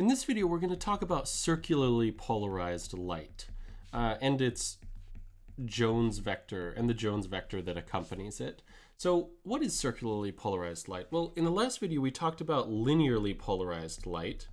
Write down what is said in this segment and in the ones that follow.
In this video, we're going to talk about circularly polarized light uh, and its Jones vector and the Jones vector that accompanies it. So what is circularly polarized light? Well, in the last video, we talked about linearly polarized light.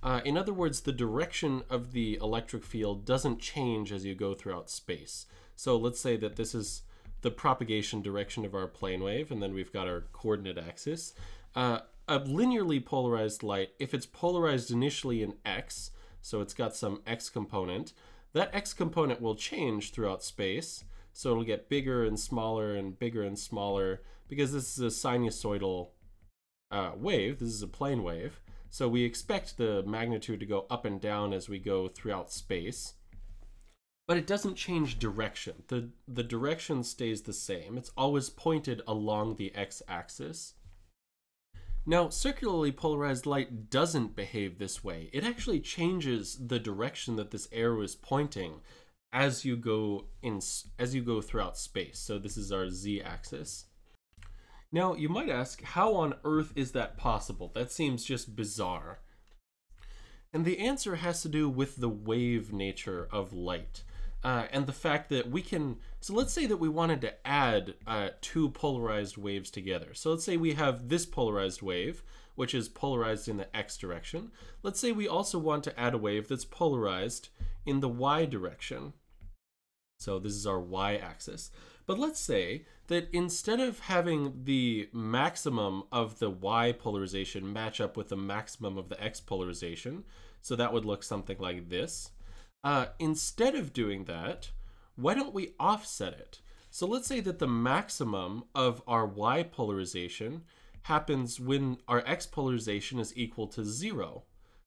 Uh, in other words, the direction of the electric field doesn't change as you go throughout space. So let's say that this is the propagation direction of our plane wave, and then we've got our coordinate axis. Uh, a linearly polarized light, if it's polarized initially in x, so it's got some x component, that x component will change throughout space. So it'll get bigger and smaller and bigger and smaller because this is a sinusoidal uh, wave. This is a plane wave. So we expect the magnitude to go up and down as we go throughout space. But it doesn't change direction. The, the direction stays the same. It's always pointed along the x-axis. Now, circularly polarized light doesn't behave this way. It actually changes the direction that this arrow is pointing as you go in as you go throughout space. So this is our z-axis. Now, you might ask, how on earth is that possible? That seems just bizarre. And the answer has to do with the wave nature of light uh, and the fact that we can, so let's say that we wanted to add uh, two polarized waves together. So let's say we have this polarized wave, which is polarized in the x direction. Let's say we also want to add a wave that's polarized in the y direction. So this is our y-axis. But let's say that instead of having the maximum of the y polarization match up with the maximum of the x polarization, so that would look something like this, uh, instead of doing that, why don't we offset it? So let's say that the maximum of our y polarization happens when our x polarization is equal to zero.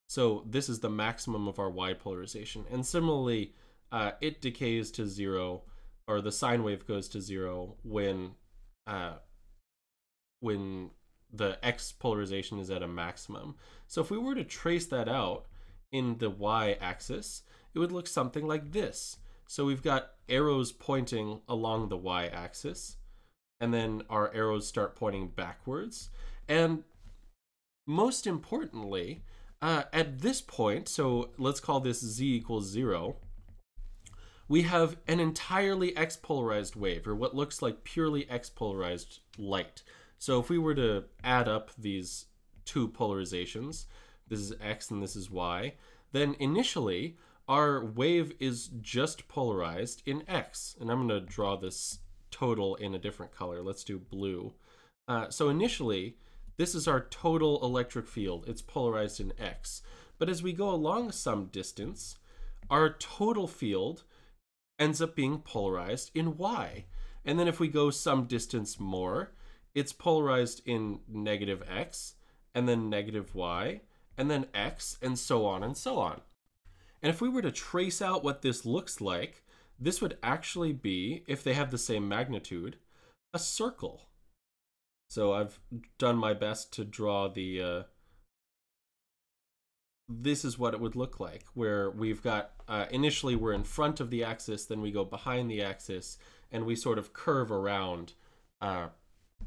So this is the maximum of our y polarization. And similarly, uh, it decays to zero, or the sine wave goes to zero when uh, when the x polarization is at a maximum. So if we were to trace that out in the y-axis, it would look something like this. So we've got arrows pointing along the y-axis, and then our arrows start pointing backwards. And most importantly, uh, at this point, so let's call this z equals zero, we have an entirely x-polarized wave, or what looks like purely x-polarized light. So if we were to add up these two polarizations, this is x and this is y, then initially our wave is just polarized in X. And I'm going to draw this total in a different color. Let's do blue. Uh, so initially, this is our total electric field. It's polarized in X. But as we go along some distance, our total field ends up being polarized in Y. And then if we go some distance more, it's polarized in negative X, and then negative Y, and then X, and so on and so on. And if we were to trace out what this looks like, this would actually be, if they have the same magnitude, a circle. So I've done my best to draw the, uh, this is what it would look like, where we've got, uh, initially we're in front of the axis, then we go behind the axis, and we sort of curve around, uh,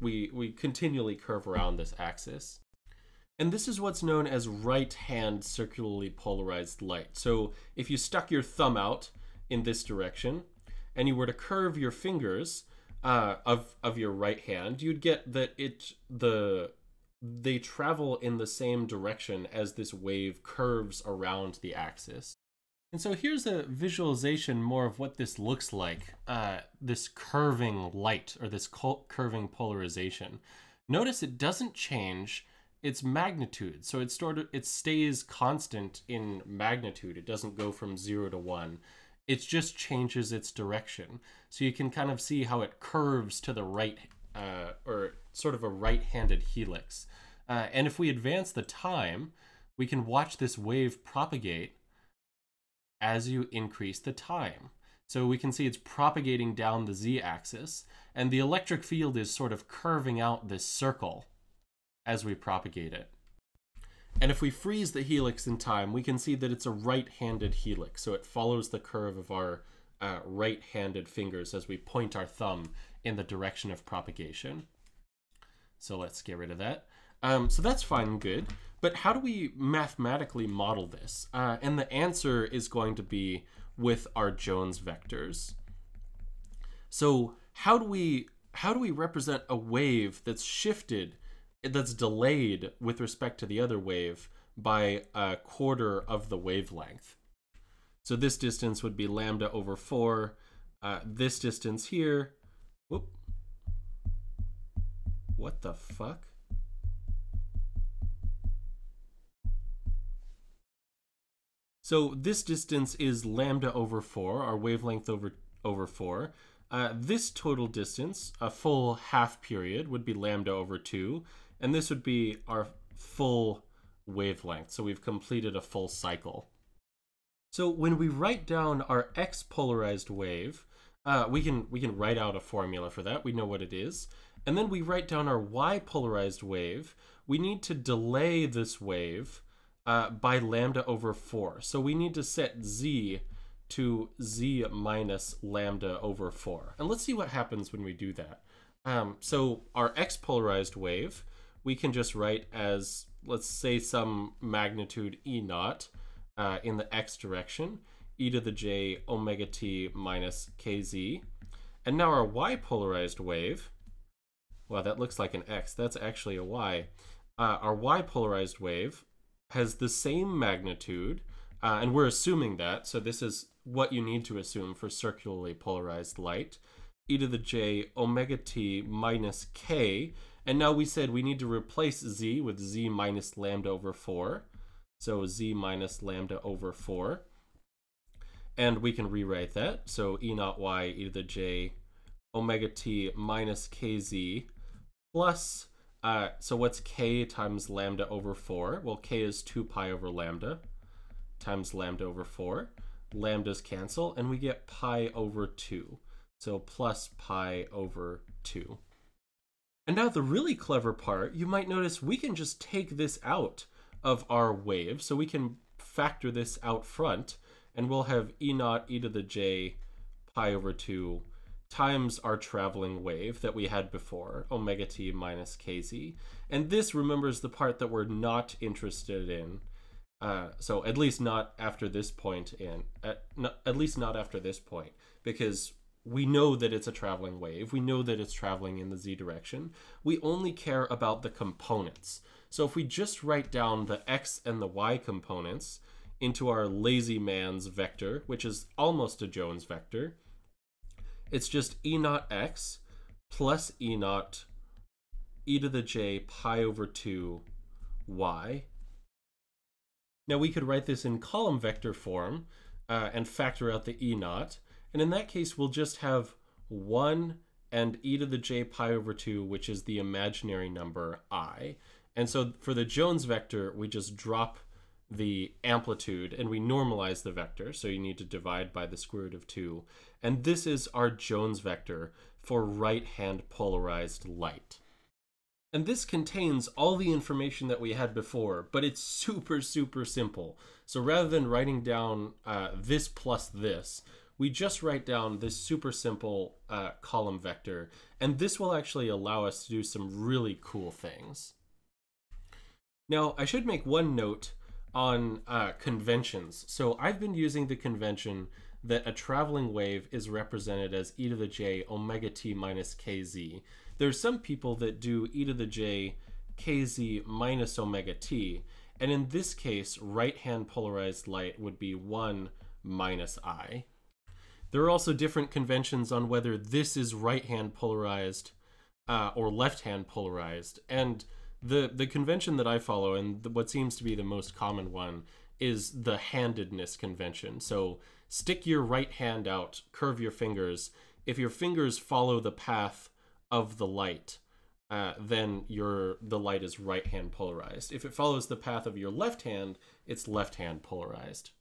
we, we continually curve around this axis. And this is what's known as right hand circularly polarized light. So if you stuck your thumb out in this direction and you were to curve your fingers uh, of, of your right hand, you'd get that it the they travel in the same direction as this wave curves around the axis. And so here's a visualization more of what this looks like, uh, this curving light or this curving polarization. Notice it doesn't change its magnitude. So it sort of it stays constant in magnitude. It doesn't go from zero to one. It just changes its direction. So you can kind of see how it curves to the right, uh, or sort of a right-handed helix. Uh, and if we advance the time, we can watch this wave propagate as you increase the time. So we can see it's propagating down the z-axis, and the electric field is sort of curving out this circle as we propagate it. And if we freeze the helix in time, we can see that it's a right-handed helix. So it follows the curve of our uh, right-handed fingers as we point our thumb in the direction of propagation. So let's get rid of that. Um, so that's fine and good. But how do we mathematically model this? Uh, and the answer is going to be with our Jones vectors. So how do we how do we represent a wave that's shifted, that's delayed with respect to the other wave by a quarter of the wavelength? So this distance would be lambda over 4. Uh, this distance here, whoop. What the fuck? So this distance is lambda over 4, our wavelength over, over 4. Uh, this total distance, a full half period, would be lambda over 2, and this would be our full wavelength. So we've completed a full cycle. So when we write down our x polarized wave, uh, we can we can write out a formula for that. We know what it is. And then we write down our y polarized wave. We need to delay this wave uh, by lambda over 4. So we need to set z to z minus lambda over 4. And let's see what happens when we do that. Um, so our x polarized wave, we can just write as, let's say, some magnitude e naught uh, in the x direction, e to the j omega t minus kz. And now our y polarized wave, well, that looks like an x. That's actually a y. Uh, our y polarized wave has the same magnitude, uh, and we're assuming that, so this is what you need to assume for circularly polarized light, e to the j omega t minus k, and now we said we need to replace z with z minus lambda over 4, so z minus lambda over 4, and we can rewrite that, so e naught y e to the j omega t minus kz plus uh, so what's k times lambda over 4? Well, k is 2 pi over lambda times lambda over 4. Lambdas cancel, and we get pi over 2. So plus pi over 2. And now the really clever part, you might notice we can just take this out of our wave. So we can factor this out front, and we'll have e naught e to the j pi over 2 times our traveling wave that we had before, omega t minus kz. And this remembers the part that we're not interested in. Uh, so at least not after this and at, not, at least not after this point, because we know that it's a traveling wave. We know that it's traveling in the z direction. We only care about the components. So if we just write down the x and the y components into our lazy man's vector, which is almost a Jones vector, it's just e naught x plus e naught e to the j pi over 2 y. Now we could write this in column vector form uh, and factor out the e naught. And in that case, we'll just have 1 and e to the j pi over 2, which is the imaginary number i. And so for the Jones vector, we just drop the amplitude and we normalize the vector. So you need to divide by the square root of 2. And this is our Jones vector for right-hand polarized light. And this contains all the information that we had before, but it's super, super simple. So rather than writing down uh, this plus this, we just write down this super simple uh, column vector, and this will actually allow us to do some really cool things. Now, I should make one note on uh, conventions. So I've been using the convention that a traveling wave is represented as e to the j omega t minus kz. There's some people that do e to the j kz minus omega t, and in this case, right-hand polarized light would be 1 minus i. There are also different conventions on whether this is right-hand polarized uh, or left-hand polarized, and the the convention that I follow and the, what seems to be the most common one is the handedness convention. So stick your right hand out, curve your fingers. If your fingers follow the path of the light, uh, then your the light is right hand polarized. If it follows the path of your left hand, it's left hand polarized.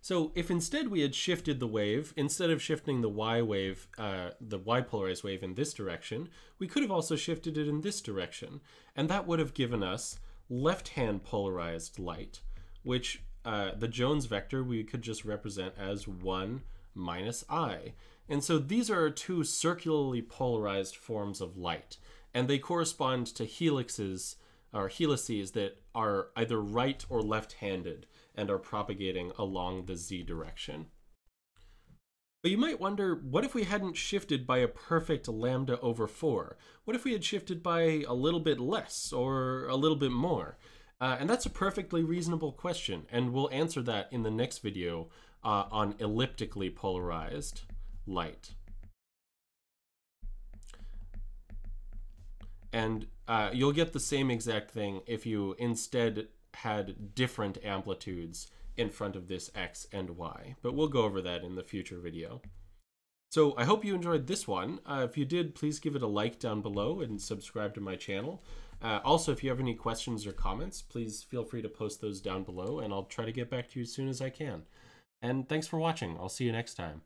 So if instead we had shifted the wave, instead of shifting the y wave, uh, the y polarized wave in this direction, we could have also shifted it in this direction. And that would have given us left-hand polarized light, which uh, the Jones vector we could just represent as 1 minus i. And so these are two circularly polarized forms of light, and they correspond to helixes or helices that are either right or left-handed and are propagating along the z direction. But you might wonder, what if we hadn't shifted by a perfect lambda over 4? What if we had shifted by a little bit less or a little bit more? Uh, and that's a perfectly reasonable question, and we'll answer that in the next video uh, on elliptically polarized light. And uh, you'll get the same exact thing if you instead had different amplitudes in front of this x and y, but we'll go over that in the future video. So I hope you enjoyed this one. Uh, if you did, please give it a like down below and subscribe to my channel. Uh, also, if you have any questions or comments, please feel free to post those down below and I'll try to get back to you as soon as I can. And thanks for watching. I'll see you next time.